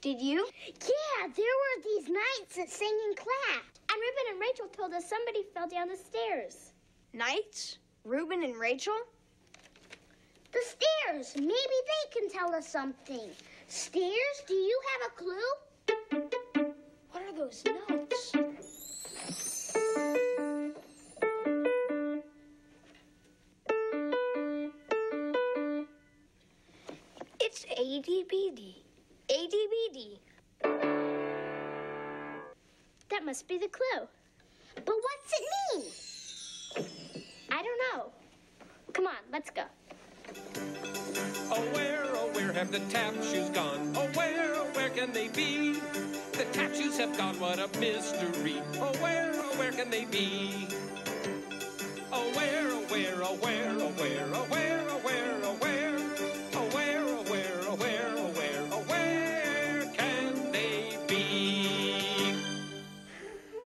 Did you? Yeah, there were these knights that sang in class. And Reuben and Rachel told us somebody fell down the stairs. Knights? Reuben and Rachel? The stairs. Maybe they can tell us something. Stairs, do you have a clue? It's ADBD. ADBD. That must be the clue. But what's it mean? I don't know. Come on, let's go. Oh, where, oh, where have the tap shoes gone? Oh, where, oh, where can they be? The tap shoes have gone, what a mystery. Oh, where, oh, where can they be? Oh, where, oh, where, oh, where, oh, where, oh,